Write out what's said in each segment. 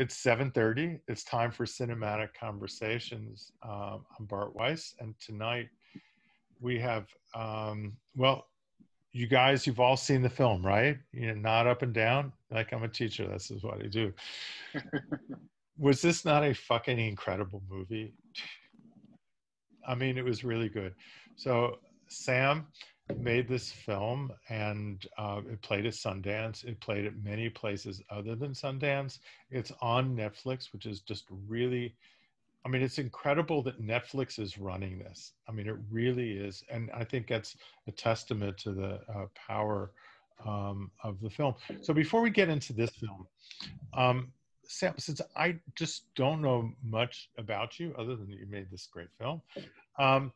it's 7.30 it's time for cinematic conversations um, i'm bart weiss and tonight we have um, well you guys you've all seen the film right? You know not up and down like i'm a teacher this is what i do. Was this not a fucking incredible movie? I mean it was really good. So sam made this film and uh, it played at Sundance. It played at many places other than Sundance. It's on Netflix, which is just really, I mean, it's incredible that Netflix is running this. I mean, it really is. And I think that's a testament to the uh, power um, of the film. So before we get into this film, um, Sam, since I just don't know much about you other than you made this great film, um,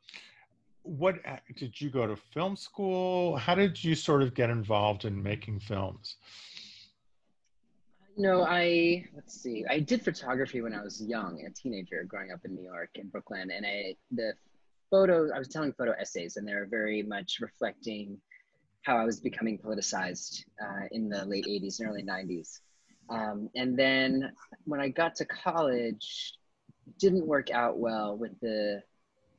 what did you go to film school? How did you sort of get involved in making films? No, I let's see. I did photography when I was young, a teenager, growing up in New York in Brooklyn, and I the photos I was telling photo essays, and they were very much reflecting how I was becoming politicized uh, in the late '80s and early '90s. Um, and then when I got to college, didn't work out well with the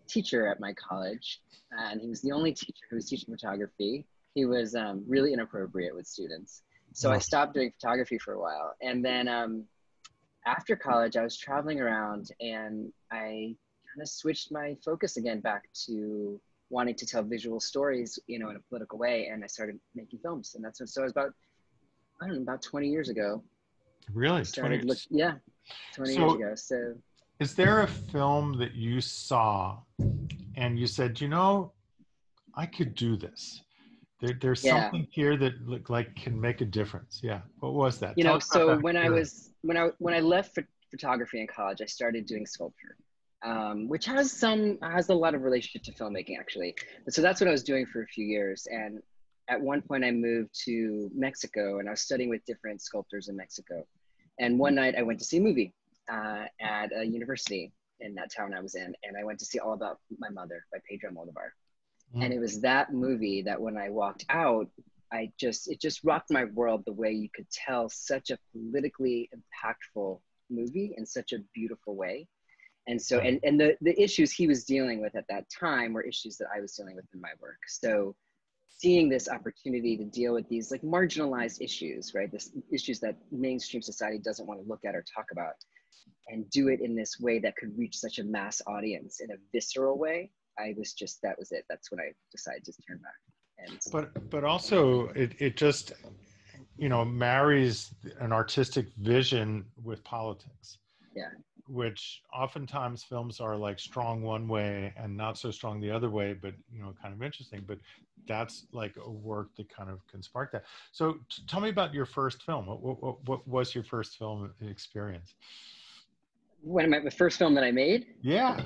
teacher at my college, and he was the only teacher who was teaching photography. He was um, really inappropriate with students. So I stopped doing photography for a while. And then um, after college, I was traveling around and I kind of switched my focus again back to wanting to tell visual stories, you know, in a political way. And I started making films. And that's what, so it was about, I don't know, about 20 years ago. Really? 20 look, yeah, 20 so, years ago. So is there a film that you saw and you said, you know, I could do this? There, there's yeah. something here that look like can make a difference. Yeah. What was that? You Tell know, so when I was when I when I left photography in college, I started doing sculpture, um, which has some has a lot of relationship to filmmaking actually. So that's what I was doing for a few years. And at one point, I moved to Mexico, and I was studying with different sculptors in Mexico. And one night, I went to see a movie uh, at a university in that town I was in, and I went to see All About My Mother by Pedro Almodovar. Mm. And it was that movie that when I walked out, I just it just rocked my world the way you could tell such a politically impactful movie in such a beautiful way. And so and, and the, the issues he was dealing with at that time were issues that I was dealing with in my work. So seeing this opportunity to deal with these like marginalized issues, right? This issues that mainstream society doesn't want to look at or talk about and do it in this way that could reach such a mass audience in a visceral way i was just that was it. That's when i decided to turn back. And but but also it, it just you know marries an artistic vision with politics. Yeah. Which oftentimes films are like strong one way and not so strong the other way but you know kind of interesting. But that's like a work that kind of can spark that. So tell me about your first film. What, what, what was your first film experience when my the first film that I made? Yeah.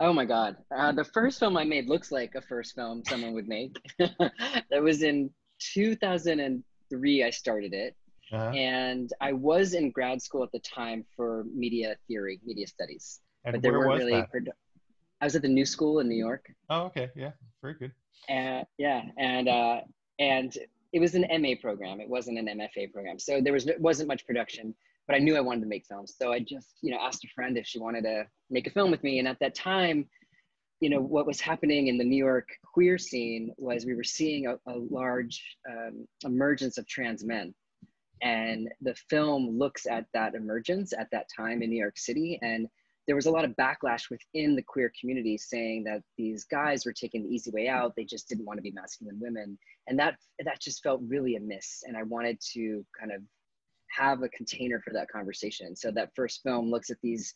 Oh my god, uh, the first film I made looks like a first film someone would make. that was in 2003. I started it, uh-huh. and I was in grad school at the time for media theory, media studies. And but there were really. That? I was at the New School in New York. Oh, okay, yeah, very good. And yeah, and uh, and it was an MA program. It wasn't an MFA program, so there was wasn't much production but I knew I wanted to make films. So I just, you know, asked a friend if she wanted to make a film with me. And at that time, you know, what was happening in the New York queer scene was we were seeing a, a large um, emergence of trans men. And the film looks at that emergence at that time in New York City. And there was a lot of backlash within the queer community saying that these guys were taking the easy way out. They just didn't want to be masculine women. And that, that just felt really amiss. And I wanted to kind of have a container for that conversation. So that first film looks at these,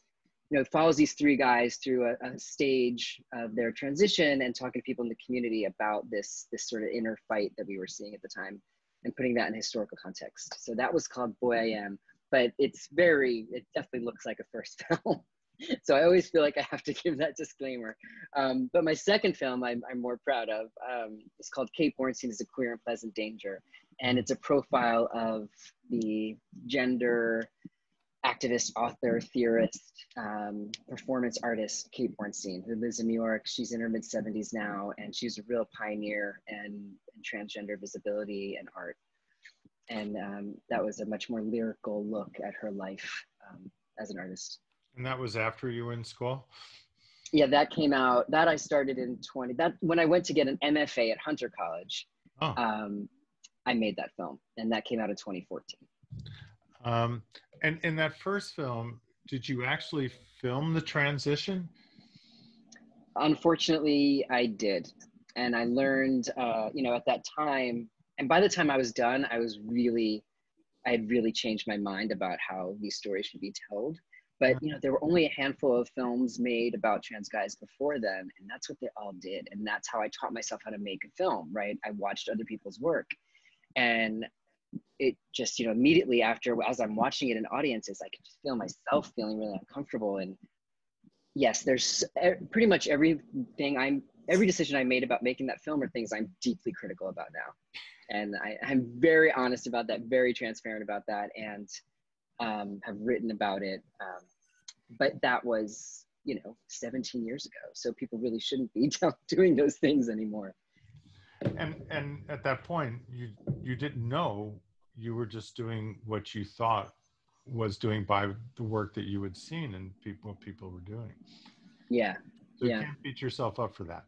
you know, follows these three guys through a, a, stage of their transition and talking to people in the community about this this sort of inner fight that we were seeing at the time, and putting that in historical context. So that was called Boy I Am, but it's very, it definitely looks like a first film. so I always feel like I have to give that disclaimer. Um, but my second film I'm, I'm more proud of. Um, it's called Kate Bornstein is a Queer and Pleasant Danger and it's a profile of the gender activist, author, theorist, um, performance artist Kate Bornstein, who lives in New York. She's in her mid 70s now, and she's a real pioneer in, in transgender visibility and art. And um, that was a much more lyrical look at her life um, as an artist. And that was after you were in school? Yeah, that came out. That I started in 20. That when I went to get an MFA at Hunter College, oh. um, I made that film, and that came out in 2014. Um, and in that first film, did you actually film the transition? Unfortunately, I did, and I learned, uh, you know, at that time. And by the time I was done, I was really, I had really changed my mind about how these stories should be told. But uh-huh. you know, there were only a handful of films made about trans guys before then, and that's what they all did. And that's how I taught myself how to make a film. Right? I watched other people's work, and it just you know immediately after as i'm watching it in audiences i can just feel myself feeling really uncomfortable and yes there's pretty much everything i'm every decision i made about making that film are things i'm deeply critical about now and I, am very honest about that very transparent about that and um, have written about it um, but that was you know 17 years ago. So people really shouldn't be doing those things anymore. And and at that point you you didn't know you were just doing what you thought was doing by the work that you had seen and people what people were doing. Yeah so yeah. you can't beat yourself up for that.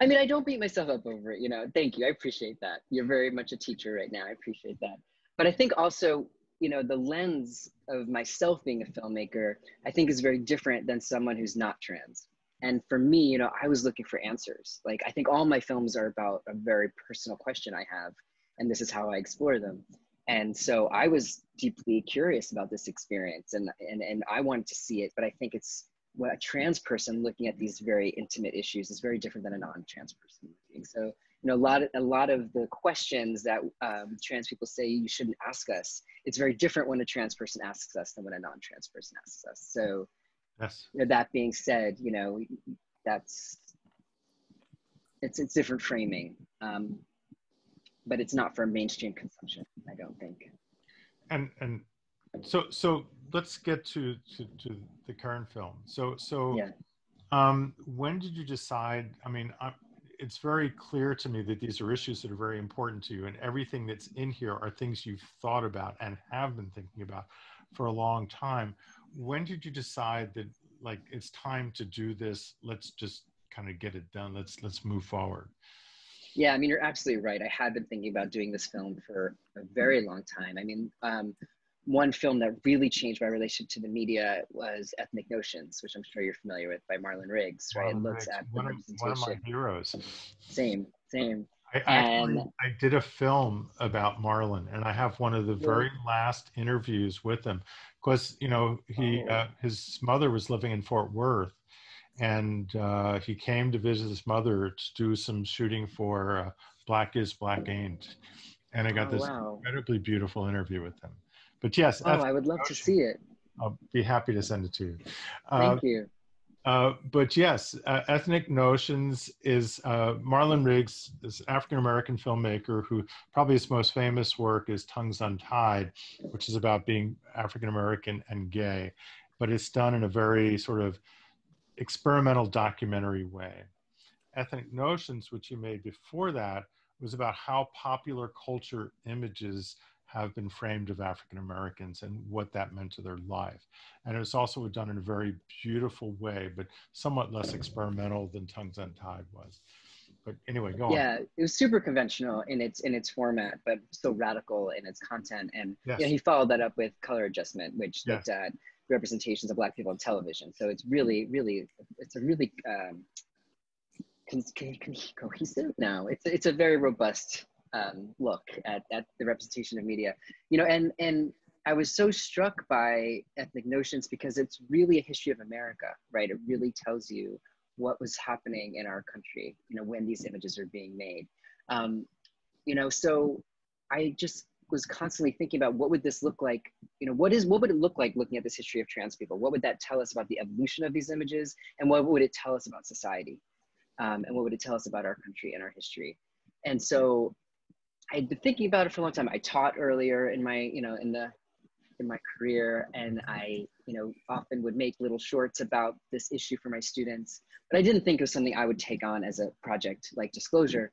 I mean i don't beat myself up over it you know. Thank you i appreciate that. You're very much a teacher right now i appreciate that. But i think also you know the lens of myself being a filmmaker i think is very different than someone who's not trans. And for me you know i was looking for answers. Like i think all my films are about a very personal question i have and this is how i explore them. And so i was deeply curious about this experience and and, and i wanted to see it but i think it's what a trans person looking at these very intimate issues is very different than a non-trans person looking. So you know a lot of a lot of the questions that um, trans people say you shouldn't ask us it's very different when a trans person asks us than when a non-trans person asks us so Yes. That being said, you know, that's it's it's different framing, um, but it's not for mainstream consumption. I don't think. And and so so let's get to to, to the current film. So so yeah. um, when did you decide? I mean, it's very clear to me that these are issues that are very important to you, and everything that's in here are things you've thought about and have been thinking about for a long time. When did you decide that like it's time to do this? Let's just kind of get it done. Let's let's move forward. Yeah i mean you're absolutely right. I had been thinking about doing this film for a very long time. I mean um, one film that really changed my relationship to the media was ethnic notions which i'm sure you're familiar with by marlon riggs right? Marlon it looks Riggs, at one, of, one of my heroes. Same same. I, actually, I did a film about Marlon, and I have one of the very last interviews with him. Because you know he oh. uh, his mother was living in Fort Worth, and uh, he came to visit his mother to do some shooting for uh, Black Is Black Ain't, and I got oh, this wow. incredibly beautiful interview with him. But yes, oh, I would love to see it. I'll be happy to send it to you. Thank uh, you. Uh, but yes, uh, Ethnic Notions is uh, Marlon Riggs, this African American filmmaker who probably his most famous work is Tongues Untied, which is about being African American and gay, but it's done in a very sort of experimental documentary way. Ethnic Notions, which he made before that, was about how popular culture images have been framed of African Americans and what that meant to their life. And it was also done in a very beautiful way, but somewhat less experimental than Tongues Untied was. But anyway, go yeah, on. Yeah, it was super conventional in its in its format, but still radical in its content. And yes. you know, he followed that up with Color Adjustment, which yes. looked at representations of Black people on television. So it's really, really, it's a really um, cohesive now. It's it's a very robust um, look at, at the representation of media. You know and and i was so struck by ethnic notions because it's really a history of america right? It really tells you what was happening in our country you know when these images are being made. Um, you know so i just was constantly thinking about what would this look like you know what is what would it look like looking at this history of trans people? What would that tell us about the evolution of these images? And what would it tell us about society? Um, and what would it tell us about our country and our history? And so I'd been thinking about it for a long time. I taught earlier in my, you know, in the in my career, and I, you know, often would make little shorts about this issue for my students. But I didn't think it was something I would take on as a project like disclosure.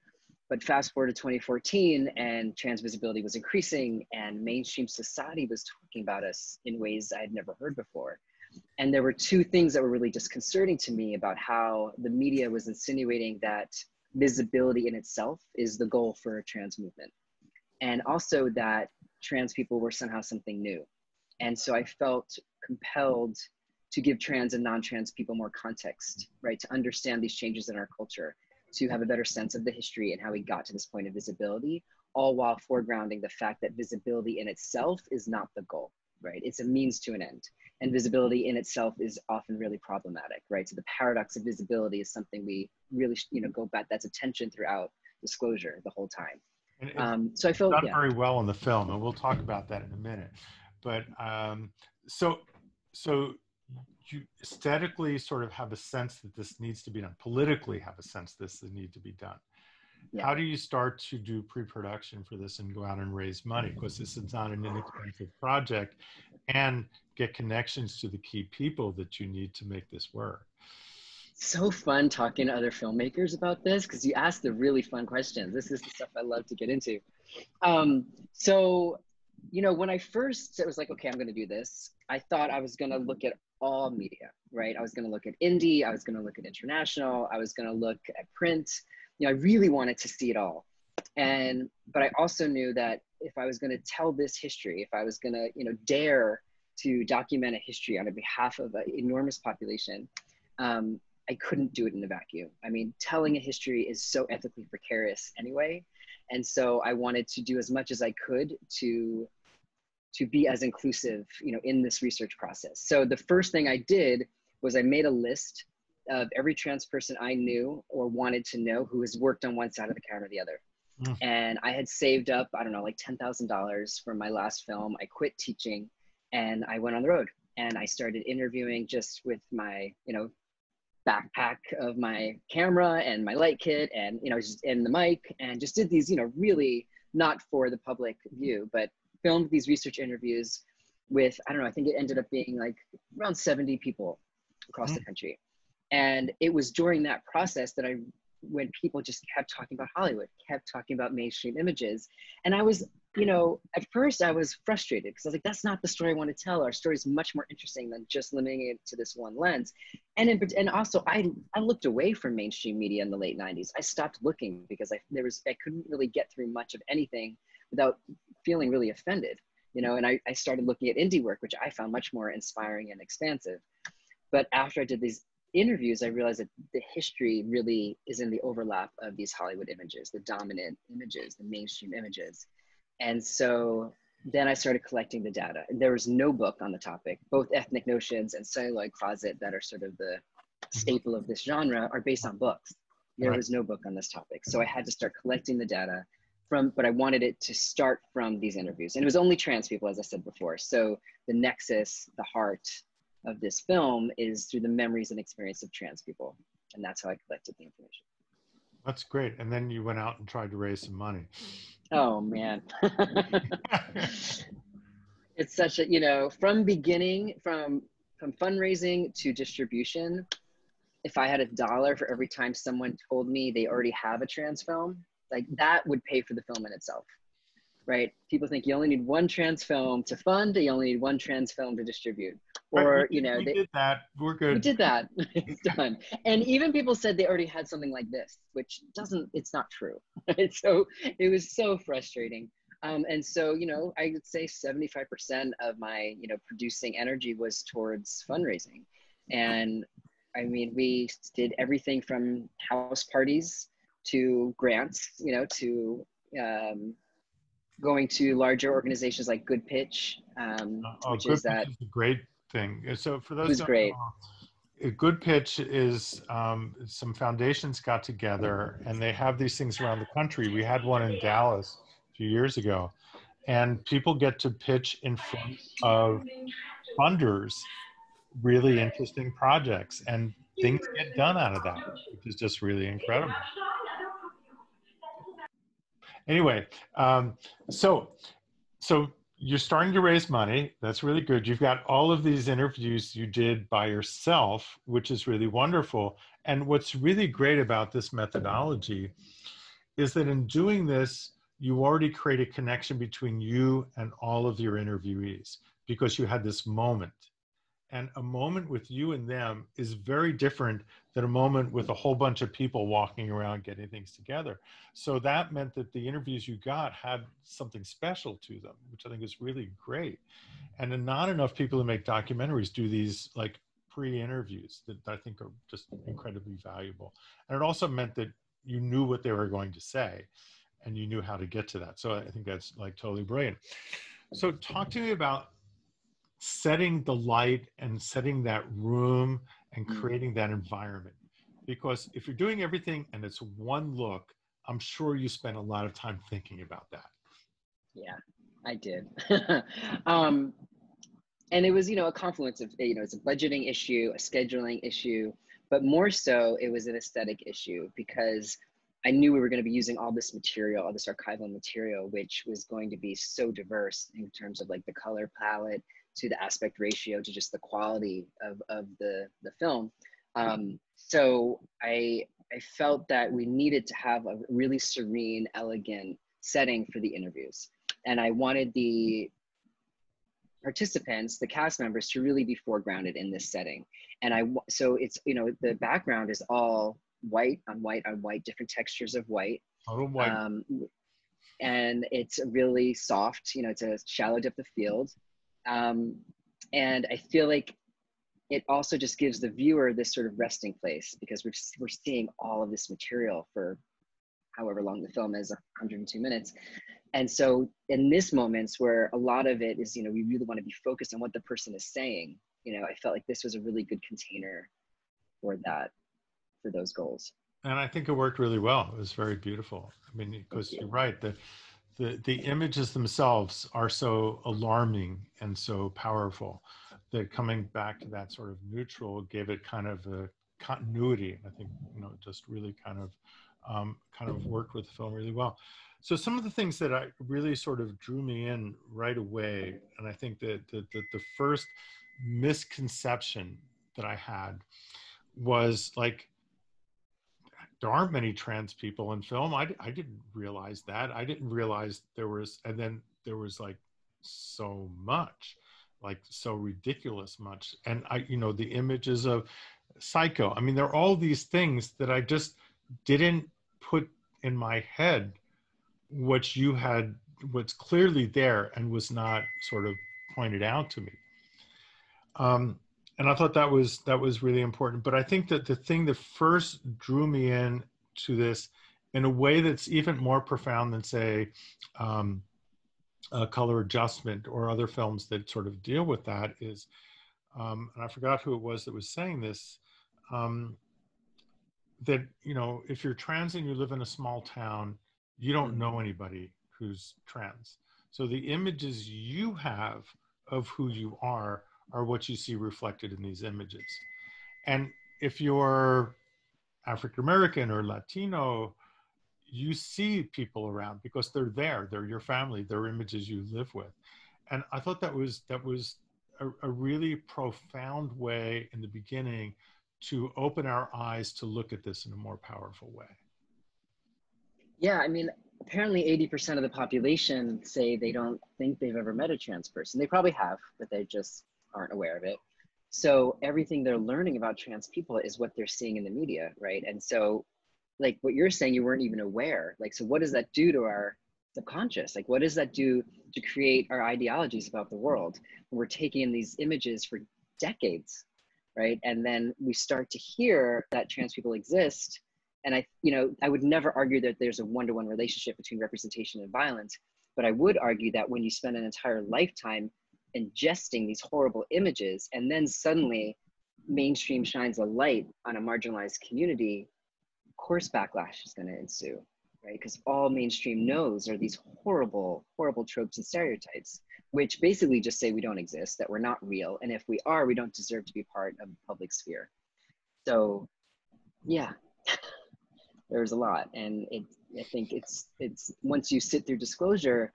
But fast forward to 2014, and trans visibility was increasing, and mainstream society was talking about us in ways I had never heard before. And there were two things that were really disconcerting to me about how the media was insinuating that visibility in itself is the goal for a trans movement. And also that trans people were somehow something new. And so I felt compelled to give trans and non-trans people more context, right? To understand these changes in our culture, to have a better sense of the history and how we got to this point of visibility, all while foregrounding the fact that visibility in itself is not the goal, right? It's a means to an end. And visibility in itself is often really problematic, right? So the paradox of visibility is something we really, you know, go back, that's a tension throughout disclosure the whole time. Um, so I feel done yeah. very well in the film, and we'll talk about that in a minute. But um, so, so you aesthetically sort of have a sense that this needs to be done. Politically, have a sense this needs to be done. Yeah. How do you start to do pre-production for this and go out and raise money? Because this is not an inexpensive project, and get connections to the key people that you need to make this work so fun talking to other filmmakers about this because you ask the really fun questions. This is the stuff I love to get into. Um, so, you know, when I first it was like, okay, I'm going to do this, I thought I was going to look at all media, right? I was going to look at indie, I was going to look at international, I was going to look at print. You know, I really wanted to see it all. And, but I also knew that if I was going to tell this history, if I was going to, you know, dare to document a history on behalf of an enormous population, um, I couldn't do it in a vacuum. I mean, telling a history is so ethically precarious anyway. And so I wanted to do as much as I could to to be as inclusive, you know, in this research process. So the first thing I did was I made a list of every trans person I knew or wanted to know who has worked on one side of the camera or the other. Mm. And I had saved up, I don't know, like $10,000 for my last film. I quit teaching and I went on the road and I started interviewing just with my, you know, backpack of my camera and my light kit and you know just in the mic and just did these you know really not for the public view but filmed these research interviews with i don't know i think it ended up being like around 70 people across mm-hmm. the country and it was during that process that i when people just kept talking about hollywood kept talking about mainstream images and i was you know, at first I was frustrated because I was like, that's not the story I want to tell. Our story is much more interesting than just limiting it to this one lens. And in, and also I, I looked away from mainstream media in the late 90s. I stopped looking because I, there was, I couldn't really get through much of anything without feeling really offended, you know, and I, I started looking at indie work, which I found much more inspiring and expansive. But after I did these interviews, I realized that the history really is in the overlap of these Hollywood images, the dominant images, the mainstream images. And so then I started collecting the data. And there was no book on the topic. Both Ethnic Notions and Celluloid Closet, that are sort of the mm-hmm. staple of this genre, are based on books. There right. was no book on this topic. So I had to start collecting the data from, but I wanted it to start from these interviews. And it was only trans people, as I said before. So the nexus, the heart of this film is through the memories and experience of trans people. And that's how I collected the information. That's great. And then you went out and tried to raise some money. Oh man. it's such a, you know, from beginning, from from fundraising to distribution, if I had a dollar for every time someone told me they already have a trans film, like that would pay for the film in itself right? People think you only need one trans film to fund, you only need one trans film to distribute. Or, right, you know, we they, did that. We're good. We did that. it's done. And even people said they already had something like this, which doesn't, it's not true. so it was so frustrating. Um, and so, you know, I would say 75% of my, you know, producing energy was towards fundraising. And I mean, we did everything from house parties to grants, you know, to um, going to larger organizations like Good Pitch, um, oh, which Good is that is a great thing. So for those, who's great. Know, Good Pitch is um, some foundations got together and they have these things around the country. We had one in Dallas a few years ago, and people get to pitch in front of funders really interesting projects and things get done out of that, which is just really incredible anyway, um, so so you're starting to raise money. That's really good. You've got all of these interviews you did by yourself, which is really wonderful. And what's really great about this methodology is that in doing this, you already create a connection between you and all of your interviewees because you had this moment. And a moment with you and them is very different than a moment with a whole bunch of people walking around getting things together. So that meant that the interviews you got had something special to them which i think is really great. And not enough people who make documentaries do these like pre-interviews that i think are just incredibly valuable. And it also meant that you knew what they were going to say and you knew how to get to that. So i think that's like totally brilliant. So talk to me about setting the light and setting that room and mm. creating that environment. Because if you're doing everything and it's one look, I'm sure you spent a lot of time thinking about that. Yeah, I did. um, and it was, you know, a confluence of, you know, it's a budgeting issue, a scheduling issue, but more so it was an aesthetic issue because I knew we were going to be using all this material, all this archival material, which was going to be so diverse in terms of like the color palette, to the aspect ratio to just the quality of, of the, the film. Um, so I, I felt that we needed to have a really serene, elegant setting for the interviews. And I wanted the participants, the cast members to really be foregrounded in this setting. And I, so it's, you know, the background is all white on white on white, different textures of white. Total white. Um, and it's really soft, you know, it's a shallow depth of field. Um, and I feel like it also just gives the viewer this sort of resting place because we're, we're seeing all of this material for however long the film is 102 minutes and so in this moments where a lot of it is you know we really want to be focused on what the person is saying you know i felt like this was a really good container for that for those goals and i think it worked really well it was very beautiful i mean because you. you're right the the, the images themselves are so alarming and so powerful that coming back to that sort of neutral gave it kind of a continuity. I think, you know, just really kind of um, kind of worked with the film really well. So some of the things that I really sort of drew me in right away, and I think that the, the, the first misconception that I had was like there aren't many trans people in film. I, I didn't realize that. I didn't realize there was, and then there was like so much, like so ridiculous much. And I, you know, the images of Psycho. I mean, there are all these things that I just didn't put in my head, what you had, what's clearly there and was not sort of pointed out to me. Um, and I thought that was that was really important. But I think that the thing that first drew me in to this in a way that's even more profound than say um, color adjustment or other films that sort of deal with that is um, and i forgot who it was that was saying this um, that you know if you're trans and you live in a small town you don't know anybody who's trans so the images you have of who you are are what you see reflected in these images. And if you're African American or Latino, you see people around because they're there. They're your family. They're images you live with. And I thought that was that was a, a really profound way in the beginning to open our eyes to look at this in a more powerful way. Yeah, I mean, apparently 80% of the population say they don't think they've ever met a trans person. They probably have, but they just aren't aware of it. So everything they're learning about trans people is what they're seeing in the media, right? And so, like what you're saying, you weren't even aware. Like, so what does that do to our subconscious? Like, what does that do to create our ideologies about the world? We're taking in these images for decades, right? And then we start to hear that trans people exist. And I, you know, I would never argue that there's a one-to-one relationship between representation and violence, but I would argue that when you spend an entire lifetime ingesting these horrible images and then suddenly mainstream shines a light on a marginalized community of course backlash is going to ensue right? Because all mainstream knows are these horrible horrible tropes and stereotypes which basically just say we don't exist that we're not real and if we are we don't deserve to be part of the public sphere. So yeah. There's a lot and it i think it's it's once you sit through disclosure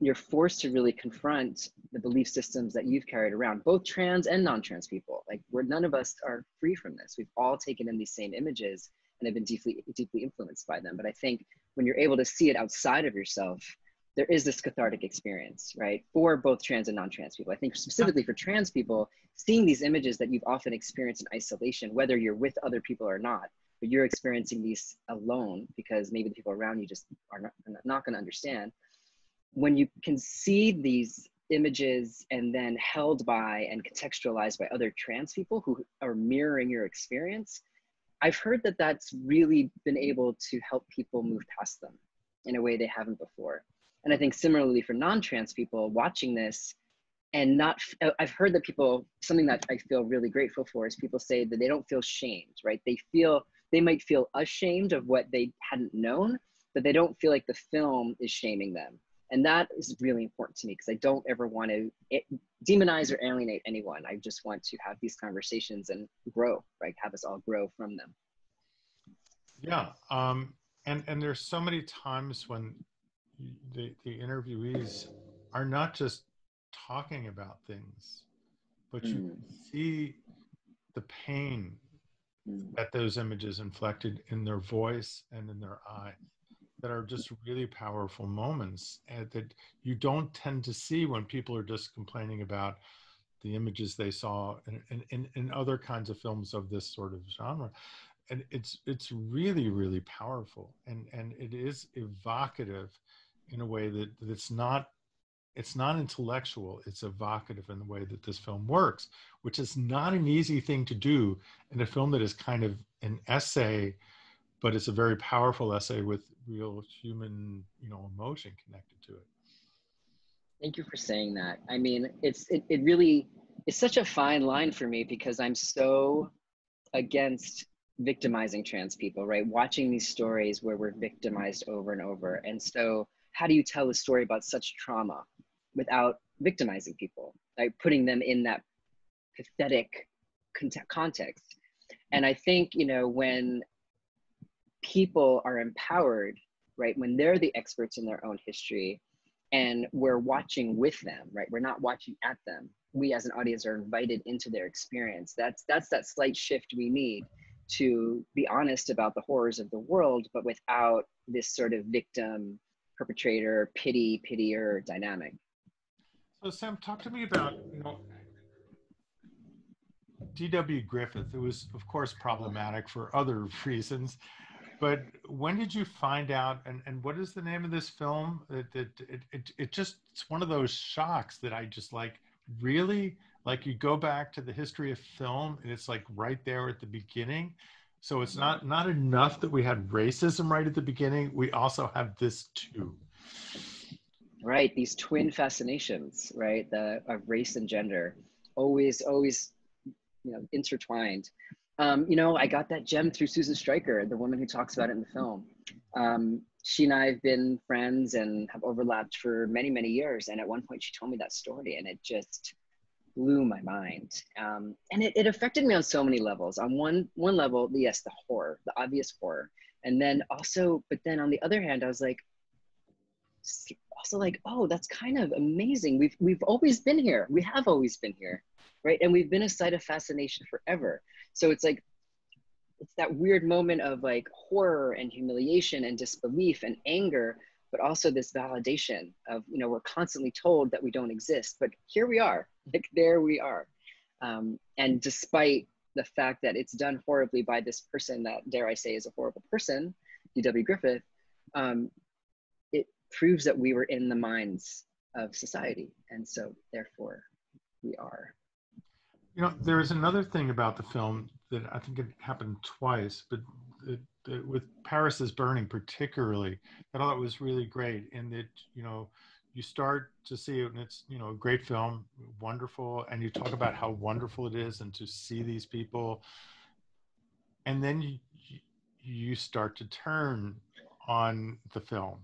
you're forced to really confront the belief systems that you've carried around, both trans and non-trans people. Like we're none of us are free from this. We've all taken in these same images and have been deeply deeply influenced by them. But I think when you're able to see it outside of yourself, there is this cathartic experience, right, for both trans and non-trans people. I think specifically for trans people, seeing these images that you've often experienced in isolation, whether you're with other people or not, but you're experiencing these alone because maybe the people around you just are not, not going to understand. When you can see these images and then held by and contextualized by other trans people who are mirroring your experience, I've heard that that's really been able to help people move past them in a way they haven't before. And I think similarly for non-trans people watching this and not, I've heard that people, something that I feel really grateful for is people say that they don't feel shamed, right? They feel, they might feel ashamed of what they hadn't known, but they don't feel like the film is shaming them. And that is really important to me because I don't ever want to demonize or alienate anyone. I just want to have these conversations and grow, right? Have us all grow from them. Yeah. Um, and, and there's so many times when the, the interviewees are not just talking about things, but you mm. see the pain mm. that those images inflected in their voice and in their eye that are just really powerful moments eh, that you don't tend to see when people are just complaining about the images they saw in, in, in other kinds of films of this sort of genre. And it's it's really really powerful and and it is evocative in a way that it's not it's not intellectual it's evocative in the way that this film works which is not an easy thing to do in a film that is kind of an essay but it's a very powerful essay with real human you know emotion connected to it. Thank you for saying that. I mean it's it, it really it's such a fine line for me because i'm so against victimizing trans people right? Watching these stories where we're victimized over and over. And so how do you tell a story about such trauma without victimizing people, like putting them in that pathetic context? And I think, you know, when people are empowered, right, when they're the experts in their own history and we're watching with them, right, we're not watching at them. We as an audience are invited into their experience. That's that's that slight shift we need to be honest about the horrors of the world, but without this sort of victim perpetrator, pity, pitier dynamic. So Sam, talk to me about, you know, D.W. Griffith. It was, of course, problematic for other reasons. But when did you find out, and, and what is the name of this film? It, it, it, it, it just, it's one of those shocks that I just like, really? Like you go back to the history of film and it's like right there at the beginning. So it's mm-hmm. not not enough that we had racism right at the beginning. We also have this too. Right, these twin fascinations, right? The of race and gender, always, always, you know, intertwined. Um, you know, I got that gem through Susan Stryker, the woman who talks about it in the film. Um, she and I have been friends and have overlapped for many, many years. And at one point, she told me that story, and it just blew my mind. Um, and it, it affected me on so many levels. On one one level, yes, the horror, the obvious horror, and then also, but then on the other hand, I was like, also like, oh, that's kind of amazing. We've we've always been here. We have always been here, right? And we've been a site of fascination forever. So it's like it's that weird moment of like horror and humiliation and disbelief and anger but also this validation of you know we're constantly told that we don't exist but here we are like there we are. Um, and despite the fact that it's done horribly by this person that dare i say is a horrible person dw griffith um, it proves that we were in the minds of society. And so therefore we are you know there is another thing about the film that i think it happened twice but it, it, with paris is burning particularly i thought was really great and that you know you start to see it and it's you know a great film wonderful and you talk about how wonderful it is and to see these people. And then you you start to turn on the film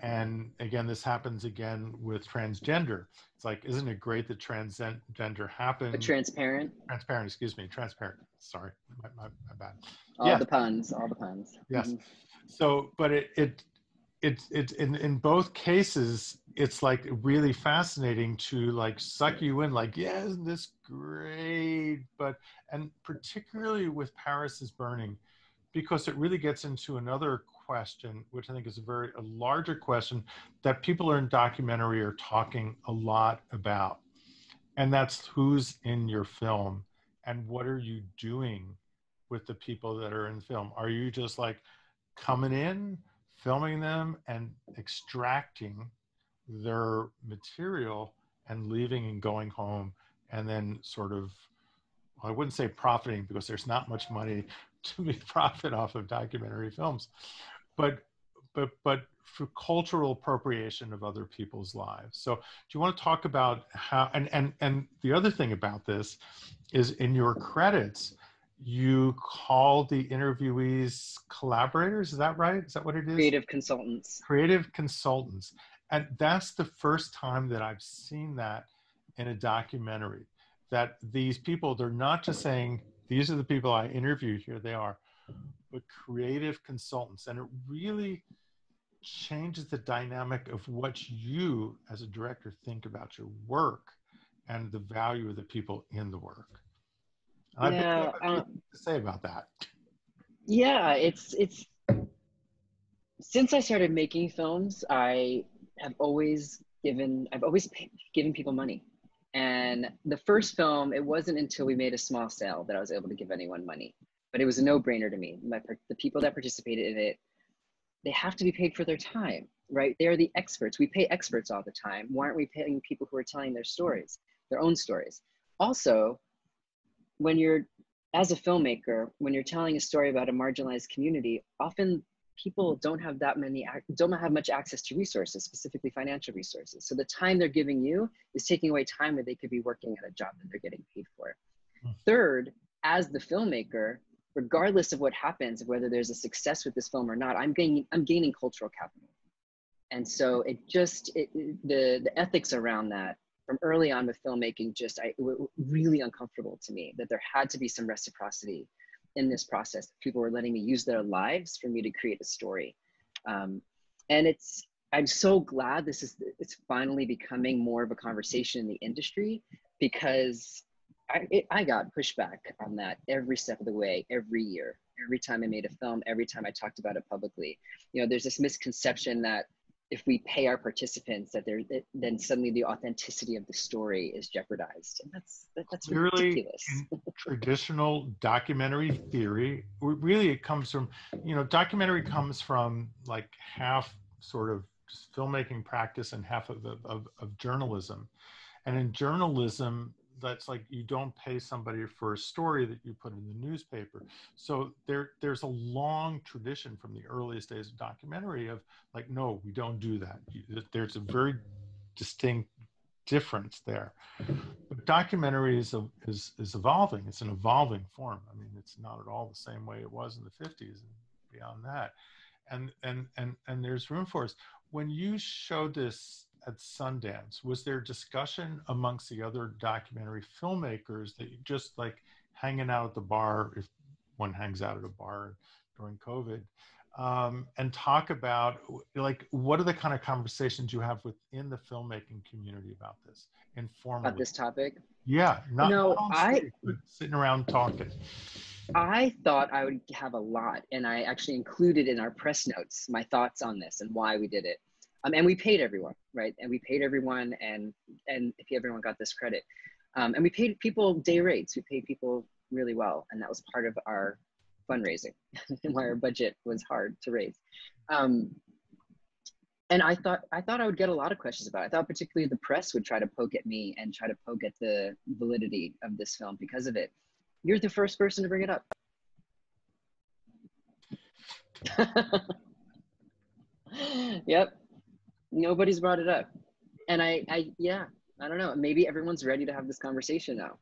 and again this happens again with transgender. It's like isn't it great that transgender happened? But transparent? Transparent excuse me transparent. Sorry my, my, my bad. All yeah. the puns all the puns. Yes. Mm-hmm. so but it it it's it in in both cases it's like really fascinating to like suck you in like yeah isn't this great? But and particularly with paris is burning because it really gets into another question, which I think is a very a larger question that people are in documentary are talking a lot about, and that's who's in your film and what are you doing with the people that are in film? Are you just like coming in, filming them, and extracting their material and leaving and going home, and then sort of I wouldn't say profiting because there's not much money to be profit off of documentary films, but but but for cultural appropriation of other people's lives. So do you want to talk about how and and and the other thing about this is in your credits you call the interviewees collaborators is that right? Is that what it is? Creative consultants. Creative consultants. And that's the first time that i've seen that in a documentary that these people they're not just saying these are the people i interviewed here they are but creative consultants and it really changes the dynamic of what you as a director think about your work and the value of the people in the work. And yeah, I um, to say about that. Yeah it's it's since i started making films i have always given i've always given people money. And the first film, it wasn't until we made a small sale that I was able to give anyone money. But it was a no-brainer to me. My, the people that participated in it, they have to be paid for their time, right? They are the experts. We pay experts all the time. Why aren't we paying people who are telling their stories, their own stories? Also, when you're as a filmmaker, when you're telling a story about a marginalized community, often people don't have that many don't have much access to resources specifically financial resources so the time they're giving you is taking away time where they could be working at a job that they're getting paid for hmm. third as the filmmaker regardless of what happens whether there's a success with this film or not i'm gaining i'm gaining cultural capital and so it just it, the the ethics around that from early on with filmmaking just I, really uncomfortable to me that there had to be some reciprocity in this process. People were letting me use their lives for me to create a story. Um, and it's, I'm so glad this is, it's finally becoming more of a conversation in the industry because I, it, I got pushback on that every step of the way, every year, every time I made a film, every time I talked about it publicly. You know, there's this misconception that if we pay our participants that they're that, then suddenly the authenticity of the story is jeopardized. And that's that, that's Clearly, ridiculous. traditional documentary theory really it comes from you know documentary comes from like half sort of filmmaking practice and half of, of, of journalism. And in journalism that's like you don't pay somebody for a story that you put in the newspaper. So there there's a long tradition from the earliest days of documentary of like no, we don't do that. There's a very distinct difference there. But documentary is, a, is is evolving. It's an evolving form. I mean, it's not at all the same way it was in the 50s and beyond that. And and and and there's room for us. When you showed this at Sundance, was there discussion amongst the other documentary filmmakers that you just like hanging out at the bar, if one hangs out at a bar during COVID, um, and talk about like what are the kind of conversations you have within the filmmaking community about this informally? About this topic? Yeah, not, no, not I, sitting around talking. I thought I would have a lot, and I actually included in our press notes my thoughts on this and why we did it um, and we paid everyone right and we paid everyone and and if everyone got this credit um, and we paid people day rates we paid people really well and that was part of our fundraising and why our budget was hard to raise um, and I thought I thought I would get a lot of questions about it. I thought particularly the press would try to poke at me and try to poke at the validity of this film because of it. You're the first person to bring it up. yep nobody's brought it up. And i i yeah i don't know. Maybe everyone's ready to have this conversation now.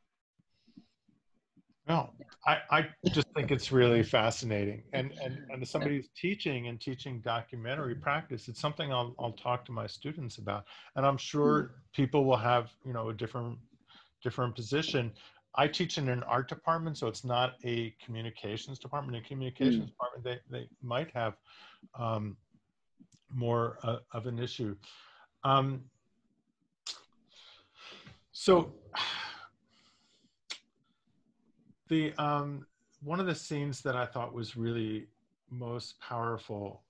No i i just think it's really fascinating. And and and somebody who's teaching and teaching documentary practice it's something i'll, I'll talk to my students about. And i'm sure hmm. people will have you know a different different position. I teach in an art department, so it's not a communications department. In communications mm. department, they, they might have um, more uh, of an issue. Um, so the um, one of the scenes that I thought was really most powerful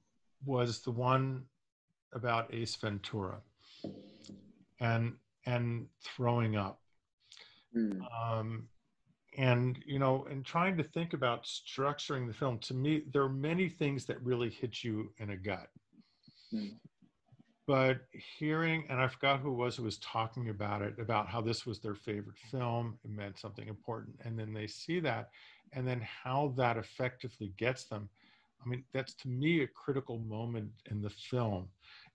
was the one about Ace Ventura and and throwing up. Mm. Um, and you know, and trying to think about structuring the film. To me, there are many things that really hit you in a gut. Mm. But hearing, and I forgot who it was who was talking about it, about how this was their favorite film, it meant something important. And then they see that, and then how that effectively gets them I mean, that's to me a critical moment in the film.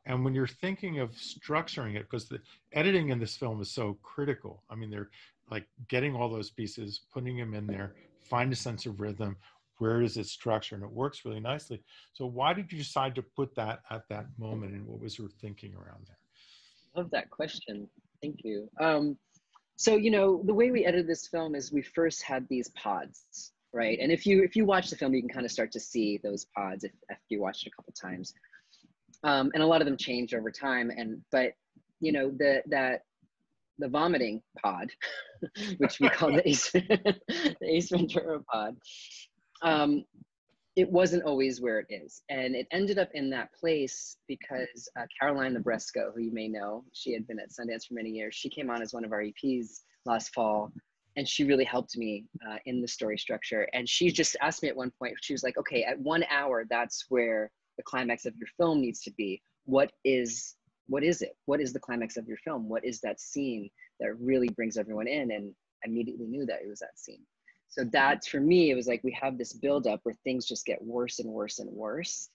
And when you're thinking of structuring it, because the editing in this film is so critical. I mean, they're like getting all those pieces, putting them in there, find a sense of rhythm. Where is it structure? And it works really nicely. So why did you decide to put that at that moment? And what was your thinking around there? Love that question. Thank you. Um, so, you know, the way we edited this film is we first had these pods right? And if you if you watch the film, you can kind of start to see those pods if, if you watched it a couple times. Um, and a lot of them change over time. And but you know the that the vomiting pod, which we call the Ace, the Ace Ventura pod, um, it wasn't always where it is. And it ended up in that place because uh, Caroline Libresco, who you may know, she had been at Sundance for many years, she came on as one of our EPs last fall and she really helped me uh, in the story structure. And she just asked me at one point, she was like, okay, at one hour, that's where the climax of your film needs to be. What is what is it? What is the climax of your film? What is that scene that really brings everyone in? And I immediately knew that it was that scene. So that for me, it was like we have this buildup where things just get worse and worse and worse.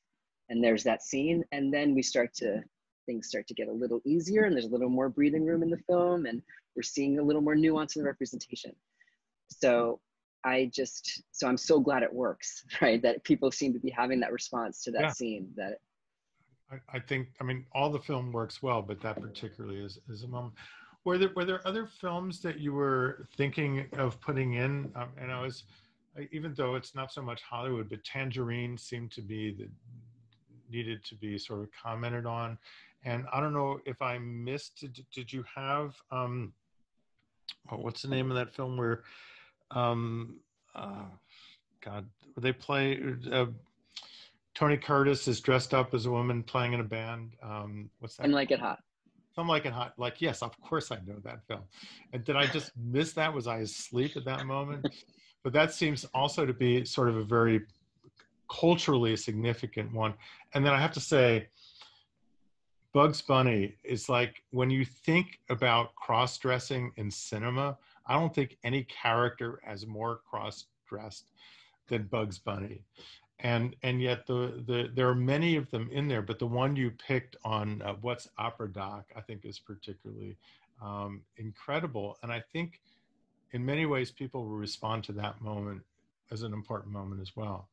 And there's that scene. And then we start to things start to get a little easier and there's a little more breathing room in the film and we're seeing a little more nuance in the representation. So I just, so I'm so glad it works, right? That people seem to be having that response to that yeah. scene that. I, I think, I mean, all the film works well, but that particularly is, is a moment. Were there, were there other films that you were thinking of putting in? Um, and I was, even though it's not so much Hollywood, but Tangerine seemed to be the needed to be sort of commented on. And I don't know if I missed, did, did you have, um, oh, what's the name of that film where, um, uh, God, they play, uh, Tony Curtis is dressed up as a woman playing in a band. Um, what's that? And Like It Hot. Some Like Hot. Like, yes, of course I know that film. And did I just miss that? Was I asleep at that moment? but that seems also to be sort of a very culturally significant one. And then I have to say, Bugs Bunny is like when you think about cross dressing in cinema, I don't think any character has more cross dressed than Bugs Bunny. And and yet the, the there are many of them in there, but the one you picked on uh, what's opera doc I think is particularly um, incredible. And I think in many ways people will respond to that moment as an important moment as well.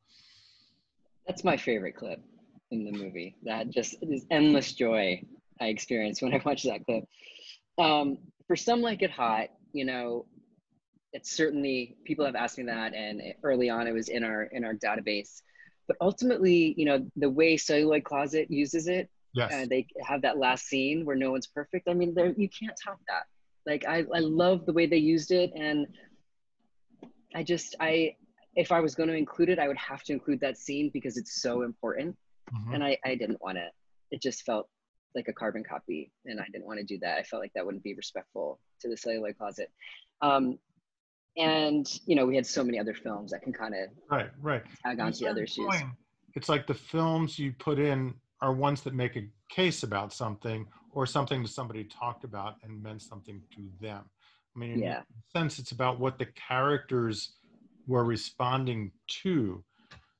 That's my favorite clip in the movie. That just is endless joy I experienced when I watched that clip. Um, for some like it hot, you know, it's certainly people have asked me that, and early on it was in our in our database. But ultimately, you know, the way Celluloid Closet uses it, yes. Uh, they have that last scene where no one's perfect. I mean, there you can't top that. Like I, I love the way they used it, and I just I if I was going to include it, I would have to include that scene because it's so important. Mm-hmm. And I, I didn't want to, it just felt like a carbon copy. And I didn't want to do that. I felt like that wouldn't be respectful to the celluloid closet. Um, and, you know, we had so many other films that can kind of right, right. tag on to other shoes. It's like the films you put in are ones that make a case about something or something that somebody talked about and meant something to them. I mean, in yeah. a sense, it's about what the characters were responding to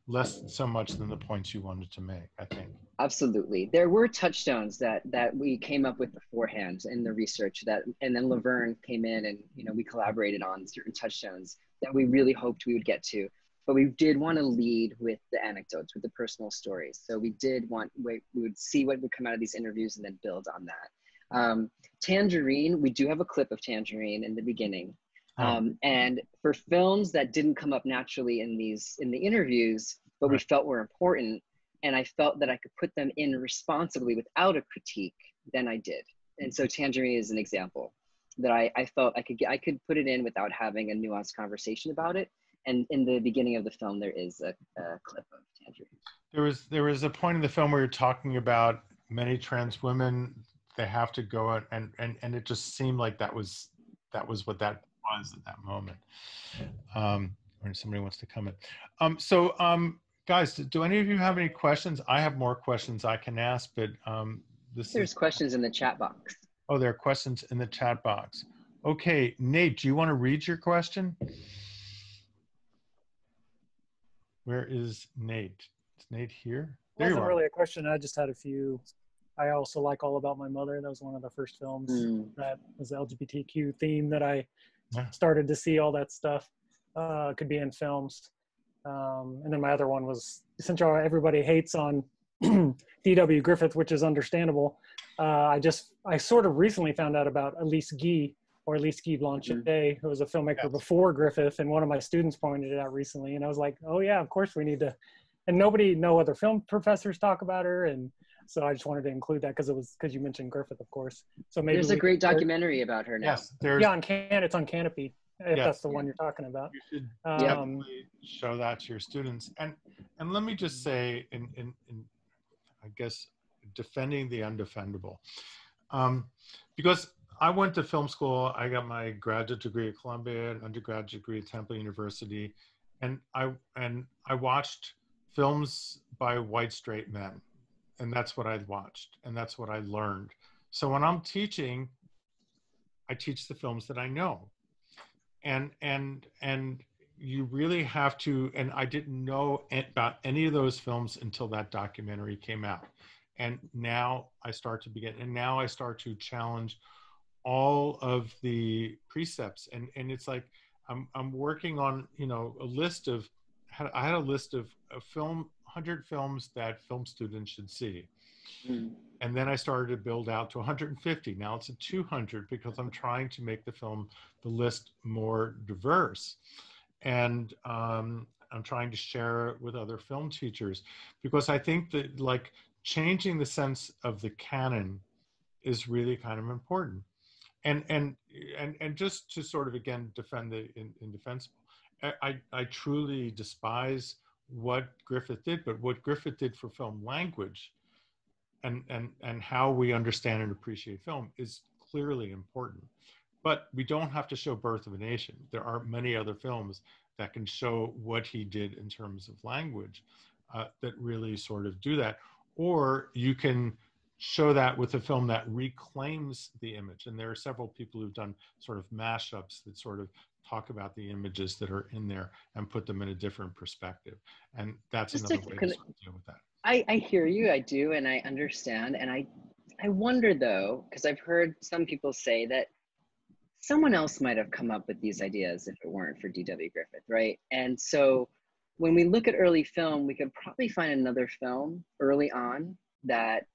less so much than the points you wanted to make i think absolutely. There were touchstones that that we came up with beforehand in the research that and then laverne came in and you know we collaborated on certain touchstones that we really hoped we would get to. But we did want to lead with the anecdotes with the personal stories. So we did want we, we would see what would come out of these interviews and then build on that. Um, tangerine we do have a clip of tangerine in the beginning. Oh. Um, and for films that didn't come up naturally in these in the interviews, but we felt were important, and I felt that I could put them in responsibly without a critique, then I did. And so Tangerine is an example that I, I felt I could get, I could put it in without having a nuanced conversation about it, and in the beginning of the film, there is a, a clip of Tangerine. There was there was a point in the film where you're talking about many trans women. They have to go out and and and it just seemed like that was that was what that was at that moment. Um, or somebody wants to come in. Um, so um, guys, do any of you have any questions? I have more questions I can ask, but um, this There's is, questions in the chat box. oh, there are questions in the chat box. Okay, Nate, do you want to read your question? Where is Nate? Is Nate here? There you wasn't really a question. I just had a few. I also like All About My Mother. That was one of the first films Mm. that was the LGBTQ theme that I Yeah. started to see all that stuff uh, could be in films. Um, and then my other one was essentially everybody hates on D.W. Griffith, which is understandable. Uh, I just I sort of recently found out about Elise Guy or Elise Guy Blanchet, who was a filmmaker Yes. before Griffith, and one of my students pointed it out recently, and I was like, oh yeah, of course we need to. And nobody, no other film professors talk about her, and so I just wanted to include that because it was because you mentioned Griffith, of course. So maybe There's a great start- documentary about her now. Yes, there's. Yeah, on Can it's on Kanopy. If Yeah. that's the one you're talking about. You should Um, definitely show that to your students. And and let me just say, in in, in I guess defending the undefendable, um, because I went to film school. I got my graduate degree at Columbia, an undergraduate degree at Temple University, and I and I watched films by white straight men, and that's what I watched, and that's what I learned. So when I'm teaching, I teach the films that I know and and and you really have to and i didn't know about any of those films until that documentary came out. And now i start to begin and now i start to challenge all of the precepts. And and it's like i'm i'm working on you know a list of i had a list of, a film 100 films that film students should see. Mm. And then I started to build out to 150. Now it's a 200 because I'm trying to make the film, the list more diverse. And um, I'm trying to share it with other film teachers because I think that like changing the sense of the canon is really kind of important. And and and and just to sort of again defend the in, indefensible, I I truly despise what Griffith did, but what Griffith did for film language and and and how we understand and appreciate film is clearly important. But we don't have to show birth of a nation. There are many other films that can show what he did in terms of language uh, that really sort of do that. Or you can show that with a film that reclaims the image. And there are several people who've done sort of mashups that sort of talk about the images that are in there and put them in a different perspective. And that's Just another way to sort of deal with that I, I hear you, I do, and I understand. And I I wonder though, because I've heard some people say that someone else might have come up with these ideas if it weren't for D.W. Griffith, right? And so when we look at early film, we could probably find another film early on that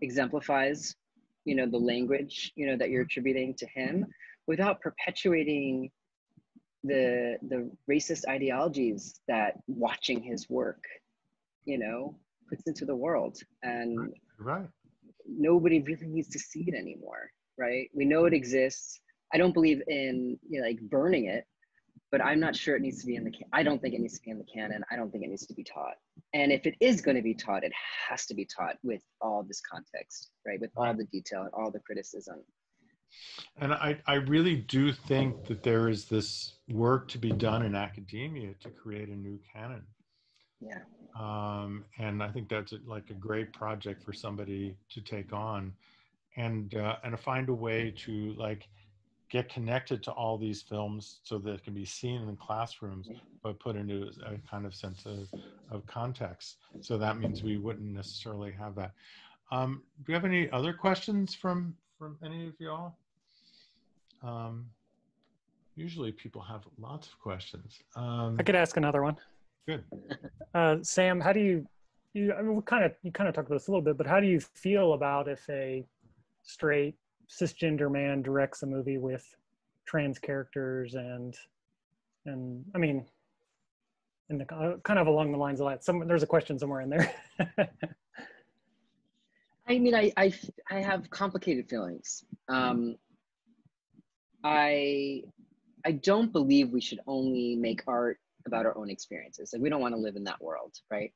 exemplifies, you know, the language, you know, that you're attributing to him without perpetuating the the racist ideologies that watching his work, you know, puts into the world. And right nobody really needs to see it anymore, right? We know it exists. I don't believe in you know, like burning it, but I'm not sure it needs to be in the. Can- I don't think it needs to be in the canon. I don't think it needs to be taught. And if it is going to be taught, it has to be taught with all this context, right? With all the detail and all the criticism. And I, I really do think that there is this work to be done in academia to create a new canon. Yeah. Um, and I think that's a, like a great project for somebody to take on, and uh, and to find a way to like get connected to all these films so that it can be seen in classrooms, but put into a kind of sense of, of context. So that means we wouldn't necessarily have that. Um, do you have any other questions from from any of y'all? Um, usually people have lots of questions. Um, I could ask another one. Good. Uh, Sam, how do you, you I mean, we kind of you kind of talked about this a little bit, but how do you feel about if a straight cisgender man directs a movie with trans characters and and I mean, in the uh, kind of along the lines of that. Some there's a question somewhere in there. I mean, I, I, I have complicated feelings. Um, I, I don't believe we should only make art about our own experiences. Like we don't want to live in that world, right?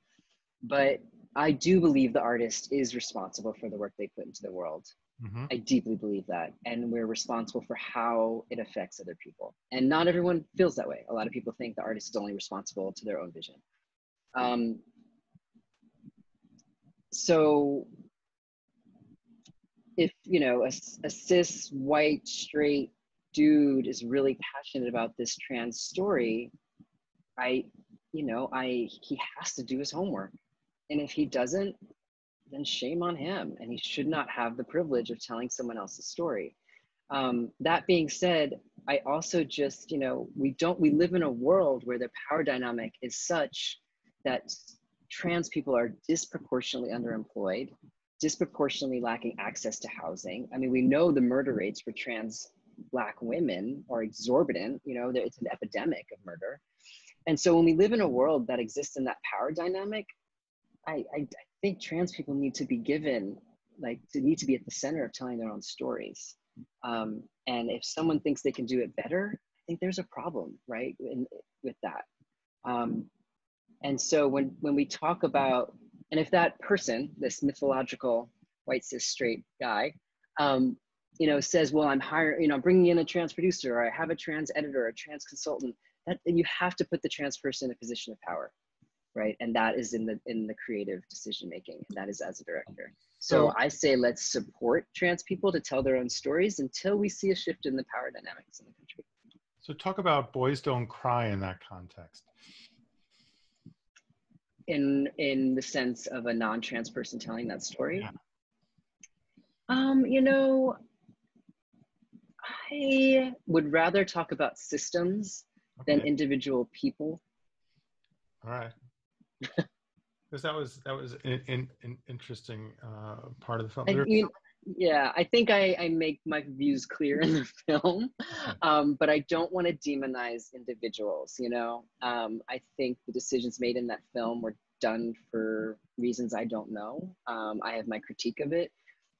But I do believe the artist is responsible for the work they put into the world. Mm-hmm. I deeply believe that. And we're responsible for how it affects other people. And not everyone feels that way. A lot of people think the artist is only responsible to their own vision. Um, so if, you know, a, a cis, white, straight dude is really passionate about this trans story, I, you know, I, he has to do his homework. And if he doesn't, then shame on him. And he should not have the privilege of telling someone else's story. Um, that being said, I also just, you know, we don't, we live in a world where the power dynamic is such that trans people are disproportionately underemployed, disproportionately lacking access to housing. I mean, we know the murder rates for trans black women are exorbitant, you know, it's an epidemic of murder. And so when we live in a world that exists in that power dynamic, I, I, think trans people need to be given like to need to be at the center of telling their own stories. Um, and if someone thinks they can do it better i think there's a problem right in, with that. Um, and so when when we talk about and if that person this mythological white cis straight guy um, you know says well i'm hiring you know i'm bringing in a trans producer or i have a trans editor or a trans consultant that you have to put the trans person in a position of power right? And that is in the in the creative decision making and that is as a director. So i say let's support trans people to tell their own stories until we see a shift in the power dynamics in the country. So talk about boys don't cry in that context. In in the sense of a non-trans person telling that story? Yeah. um you know i would rather talk about systems okay. than individual people all right because that was that was an, an, an interesting uh, part of the film. I, you, yeah, I think I, I make my views clear in the film, um, but I don't want to demonize individuals. You know, um, I think the decisions made in that film were done for reasons I don't know. Um, I have my critique of it,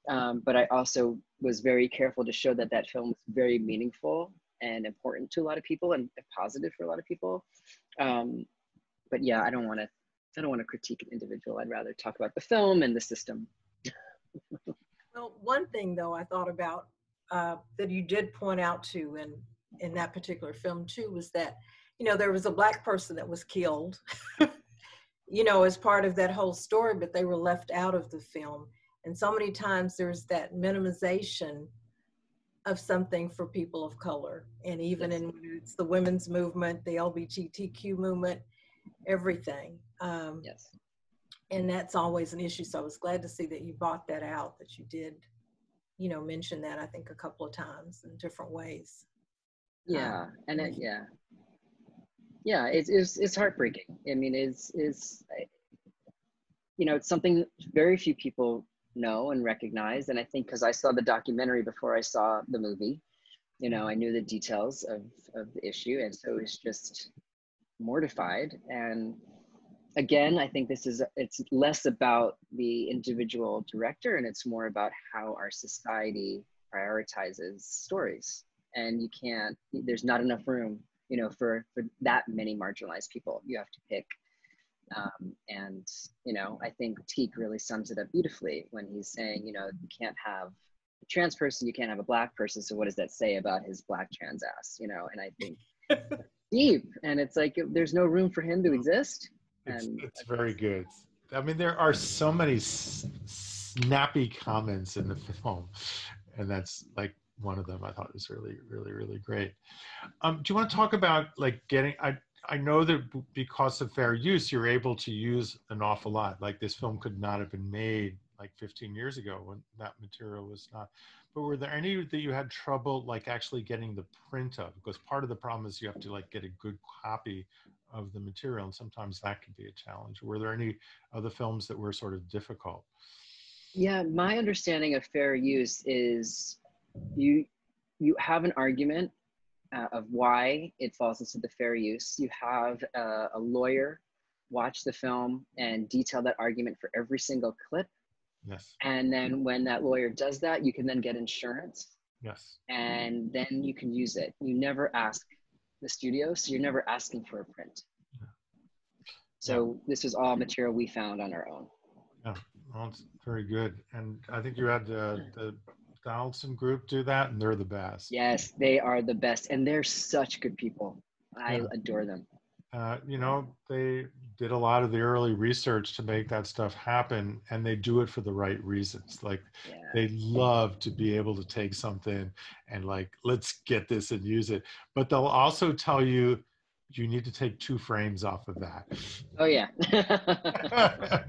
um, but I also was very careful to show that that film was very meaningful and important to a lot of people and positive for a lot of people. Um, but yeah, I don't want to I don't want to critique an individual. I'd rather talk about the film and the system. well, one thing though I thought about uh, that you did point out to in in that particular film too was that you know there was a black person that was killed, you know, as part of that whole story, but they were left out of the film. And so many times there's that minimization of something for people of color, and even yes. in it's the women's movement, the LGBTQ movement, everything. Um, yes. And that's always an issue. So I was glad to see that you brought that out, that you did, you know, mention that I think a couple of times in different ways. Yeah. Um, and it, yeah. Yeah, it's, it's, it's heartbreaking. I mean, it's, it's, you know, it's something very few people know and recognize. And I think because I saw the documentary before I saw the movie, you know, I knew the details of, of the issue. And so it's just, mortified and again i think this is it's less about the individual director and it's more about how our society prioritizes stories and you can't there's not enough room you know for for that many marginalized people you have to pick um, and you know i think Tiq really sums it up beautifully when he's saying you know you can't have a trans person you can't have a black person so what does that say about his black trans ass you know? And i think deep and it's like there's no room for him to exist and it's, it's very good. I mean there are so many s- snappy comments in the film and that's like one of them i thought was really really really great. Um, do you want to talk about like getting i i know that because of fair use you're able to use an awful lot like this film could not have been made like 15 years ago when that material was not but were there any that you had trouble like actually getting the print of? Because part of the problem is you have to like get a good copy of the material, and sometimes that can be a challenge. Were there any other films that were sort of difficult? Yeah, my understanding of fair use is you you have an argument uh, of why it falls into the fair use. You have uh, a lawyer watch the film and detail that argument for every single clip Yes. And then when that lawyer does that, you can then get insurance. Yes. And then you can use it. You never ask the studio, so you're never asking for a print. So this was all material we found on our own. Yeah, well, it's very good. And I think you had the, the Donaldson group do that, and they're the best. Yes, they are the best, and they're such good people. I Yeah. adore them. Uh, you know, they did a lot of the early research to make that stuff happen, and they do it for the right reasons. Like Yeah. they love to be able to take something and like, let's get this and use it. But they'll also tell you you need to take two frames off of that. Oh yeah.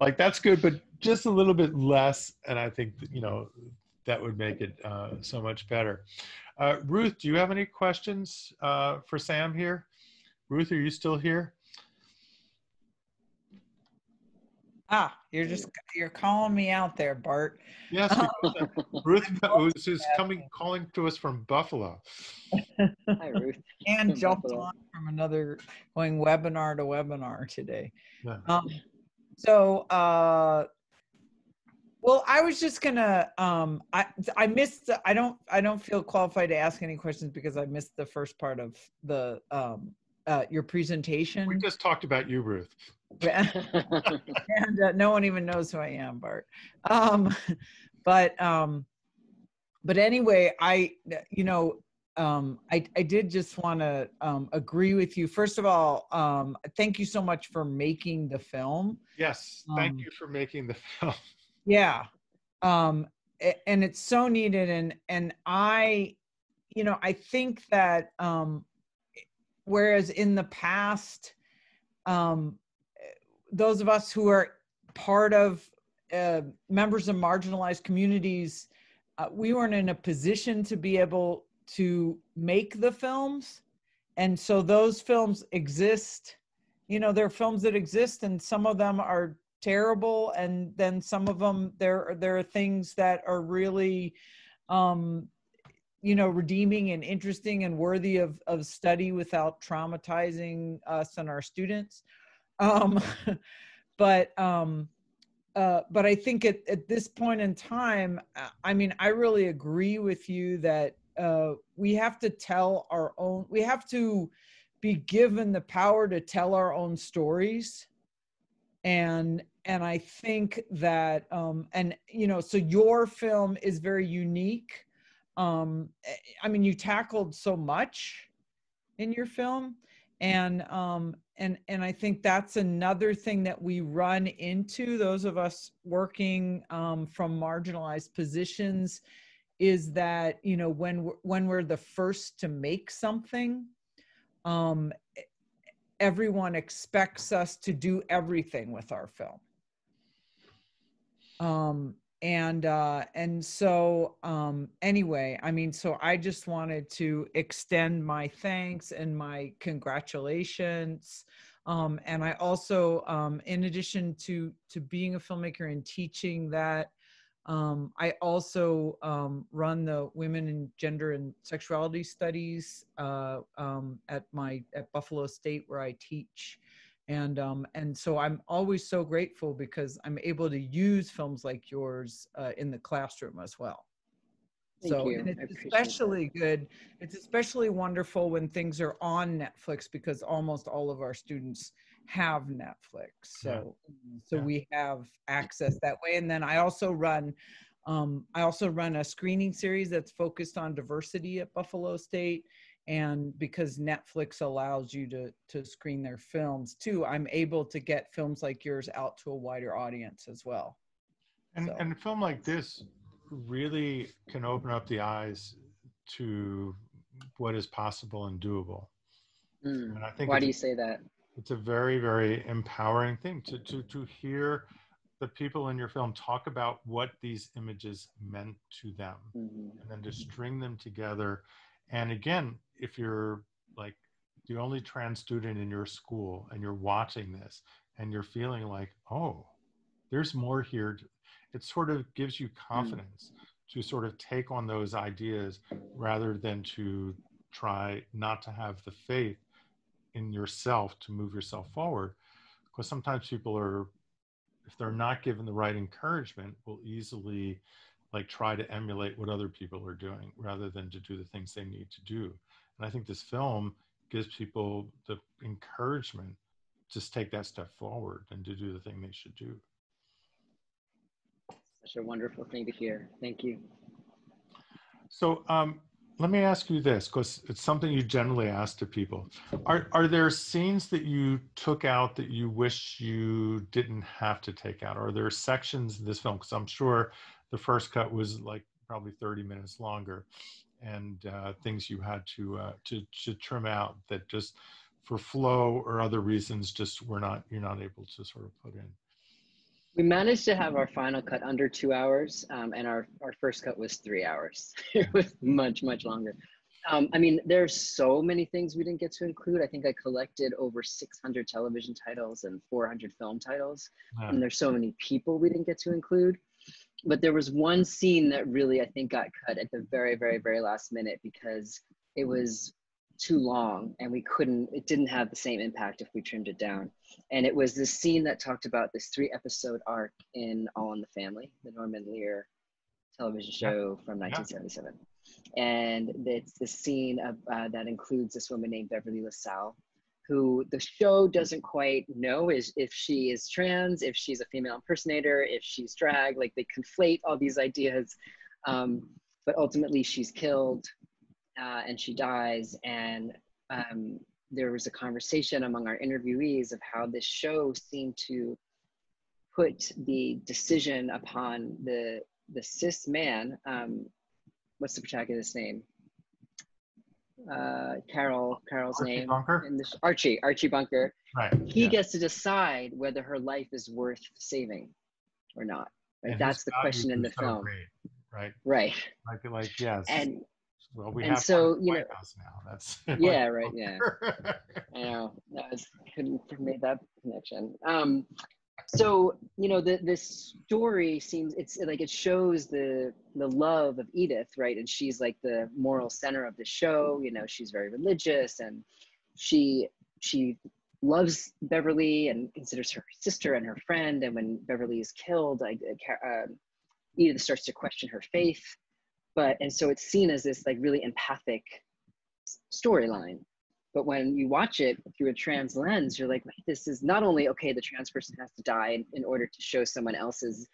like that's good, but just a little bit less, and I think you know that would make it uh, so much better. Uh, Ruth, do you have any questions uh, for Sam here? Ruth, are you still here? Ah, you're just you're calling me out there, Bart. Yes, because, uh, Ruth, who's who's coming calling to us from Buffalo. Hi Ruth. And From jumped Buffalo. on from another going webinar to webinar today. Yeah. Um, so, uh, well, I was just gonna. Um, I I missed. the- I don't. I don't feel qualified to ask any questions because I missed the first part of the um, uh, your presentation. We just talked about you, Ruth. and uh, no one even knows who I am, Bart. Um, but um, but anyway, I you know um, I I did just want to um, agree with you. First of all, um, thank you so much for making the film. Yes, thank Um, you for making the film. Yeah. Um and it's so needed and and I you know, I think that um whereas in the past um those of us who are part of uh, members of marginalized communities uh, we weren't in a position to be able to make the films and so those films exist you know there are films that exist and some of them are terrible and then some of them there there are things that are really um you know redeeming and interesting and worthy of of study without traumatizing us and our students. Um but um uh, but I think at, at this point in time, I mean, I really agree with you that uh, we have to tell our own, we have to be given the power to tell our own stories. And and i think that um and you know so your film is very unique. Um eh, i mean you tackled so much in your film. And um and and i think that's another thing that we run into those of us working um, from marginalized positions is that you know when we're, when we're the first to make something um everyone expects us to do everything with our film um and uh and so um anyway i mean so i just wanted to extend my thanks and my congratulations. Um and i also um in addition to to being a filmmaker and teaching that um, I also um, run the Women in Gender and Sexuality Studies uh, um, at my at Buffalo State where I teach, and um, and so I'm always so grateful because I'm able to use films like yours uh, in the classroom as well. Thank so you. and it's appreciate that. especially good. It's especially wonderful when things are on Netflix because almost all of our students have Netflix. So so Yeah. we have access that way. And then I also run um, I also run a screening series that's focused on diversity at Buffalo State. And because Netflix allows you to to screen their films too, I'm able to get films like yours out to a wider audience as well. And, So- and a film like this really can open up the eyes to what is possible and doable. Mm. And I think Why do you say that? it's a very, very empowering thing to, to, to hear the people in your film talk about what these images meant to them Mhm. and then to string them together. And again, if you're like the only trans student in your school and you're watching this and you're feeling like, oh, there's more here, it sort of gives you hmm. confidence to sort of take on those ideas rather than to try not to have the faith in yourself to move yourself forward. Because sometimes people are, if they're not given the right encouragement, will easily like try to emulate what other people are doing rather than to do the things they need to do. And I think this film gives people the encouragement just take that step forward and to do the thing they should do. Such a wonderful thing to hear. Thank you. So um, let me ask you this, because it's something you generally ask to people. Are are there scenes that you took out that you wish you didn't have to take out? Are there sections in this film? Because I'm sure the first cut was like probably 30 minutes longer, and uh, things you had to uh, to to trim out that just for flow or other reasons just were not you're not able to sort of put in. We managed to have our final cut under two hours, um, and our, our first cut was three hours. it was much, much longer. Um, I mean, there's so many things we didn't get to include. I think I collected over 600 television titles and 400 film titles. And there's so many people we didn't get to include. But there was one scene that really, I think, got cut at the very, very, very last minute because it was too long and we couldn't it didn't have the same impact if we trimmed it down. And it was this scene that talked about this three episode arc in all in the family the norman lear television show from 1977 and it's the scene of, uh, that includes this woman named beverly lasalle who the show doesn't quite know is if she is trans if she's a female impersonator if she's drag like they conflate all these ideas um, but ultimately she's killed uh, and she dies. And um, there was a conversation among our interviewees of how this show seemed to put the decision upon the the cis man. Um, what's the protagonist's name? Uh, Carol. Carol's Archie name. Bunker? In the, Archie. Archie Bunker. Right. He yeah. gets to decide whether her life is worth saving or not. Right? And That's the question in the so film. great, right? Right. Like, like yes. And well, we and have so, one in the you White know- House now. That's Yeah, right, yeah. I know. That was couldn't have made that connection. Um, so you know, the this story seems it's like it shows the the love of Edith, right? And she's like the moral center of the show. You know, she's very religious and she she loves Beverly and considers her sister and her friend. And when Beverly is killed, uh, Edith starts to question her faith. But and so it's seen as this like really empathic storyline but when you watch it through a trans lens you're like this is not only okay the trans person has to die in, in order to show someone else's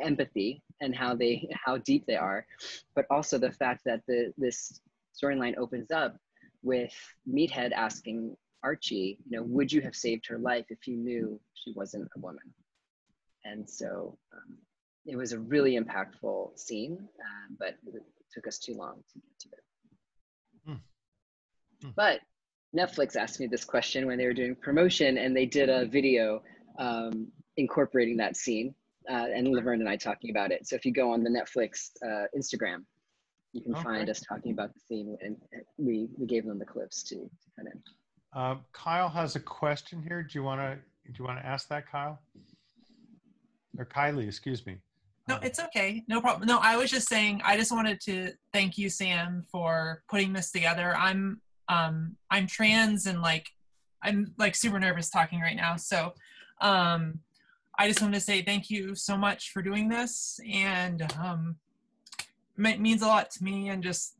empathy and how they how deep they are but also the fact that the this storyline opens up with meathead asking archie you know would you have saved her life if you knew she wasn't a woman? And so um, it was a really impactful scene uh, but it took us too long to get to it. But Netflix asked me this question when they were doing promotion, and they did a video um, incorporating that scene, uh, and Laverne and I talking about it. So if you go on the Netflix uh, Instagram, you can Okay. find us talking about the scene, and we we gave them the clips to, to kind of. Um, Kyle has a question here. Do you want to do you want to ask that, Kyle? Or Kylie, excuse me. No, Um, it's okay. No problem. No, I was just saying I just wanted to thank you, Sam, for putting this together. I'm um I'm trans and like I'm like super nervous talking right now. So um I just wanted to say thank you so much for doing this and um it means a lot to me and just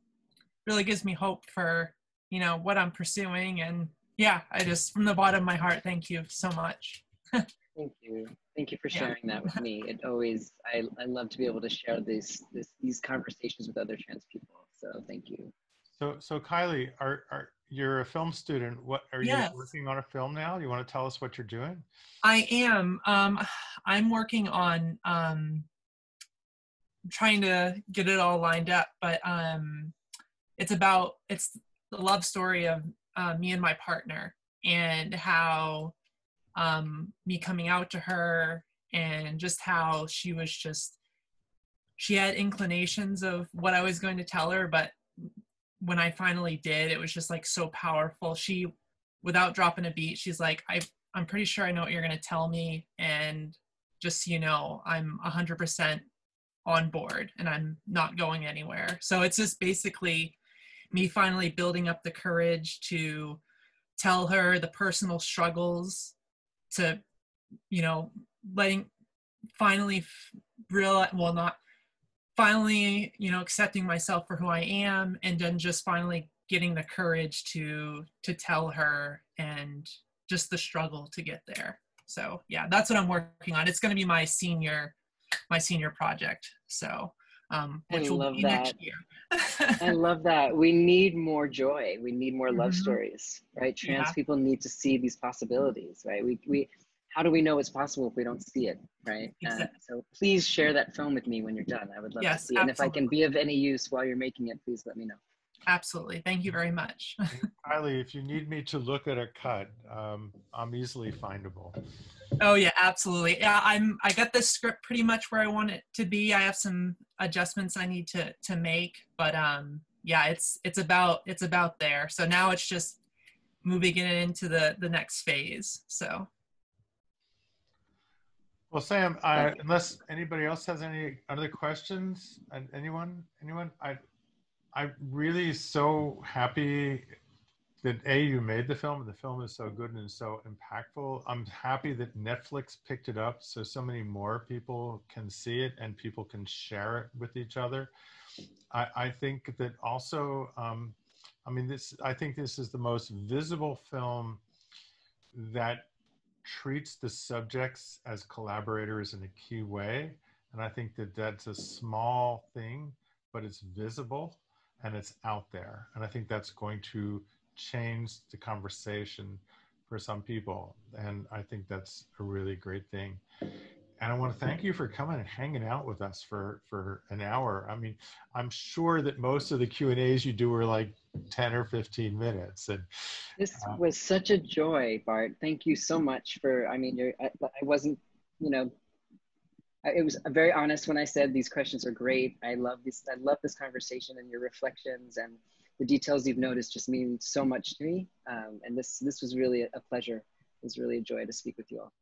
really gives me hope for you know what I'm pursuing and yeah, I just from the bottom of my heart thank you so much. Thank you. Thank you for Yeah. sharing that with me. It always I, I love to be able to share these this, these conversations with other trans people. So thank you. So, so Kylie, are, are you're a film student? What are Yes. you working on a film now? You want to tell us what you're doing? I am. Um, I'm working on um, trying to get it all lined up, but um, it's about it's the love story of uh, me and my partner and how um, me coming out to her and just how she was just she had inclinations of what I was going to tell her, but when I finally did, it was just like so powerful. She, without dropping a beat, she's like, I I'm pretty sure I know what you're going to tell me. And just so you know, I'm 100% on board and I'm not going anywhere. So it's just basically me finally building up the courage to tell her the personal struggles, to, you know, letting finally realize, well, not finally, you know, accepting myself for who I am and then just finally getting the courage to to tell her and just the struggle to get there. So yeah, that's what I'm working on. It's going to be my senior, my senior project. So, um, which I will love be that. next year. I love that. We need more joy. We need more love Mhm. stories, right? Trans Yeah. people need to see these possibilities, right? We, we, how do we know it's possible if we don't see it, right? And Exactly. so please share that film with me when you're done. I would love Yes, to see it. And if I can be of any use while you're making it, please let me know. Absolutely. Thank you very much. And Kylie, if you need me to look at a cut, um, I'm easily findable. Oh yeah, absolutely. Yeah, I'm. I got this script pretty much where I want it to be. I have some adjustments I need to to make, but um, yeah, it's it's about it's about there. So now it's just moving it into the the next phase. So Well, Sam, I, unless anybody else has any other questions, and anyone, anyone, I, I'm really so happy that a you made the film and the film is so good and so impactful. I'm happy that Netflix picked it up so so many more people can see it and people can share it with each other. I, I think that also, um, I mean, this. I think this is the most visible film that treats the subjects as collaborators in a key way. And I think that that's a small thing, but it's visible and it's out there. And I think that's going to change the conversation for some people. And I think that's a really great thing. And I want to thank you for coming and hanging out with us for, for an hour. I mean, I'm sure that most of the Q and A's you do are like 10 or 15 minutes. And This Uh, was such a joy, Bart. Thank you so much for, I mean, you're, I, I wasn't, you know, I- it was very honest when I said these questions are great. I love this. I love this conversation and your reflections and the details you've noticed just mean so much to me. Um, and this, this was really a pleasure. It was really a joy to speak with you all.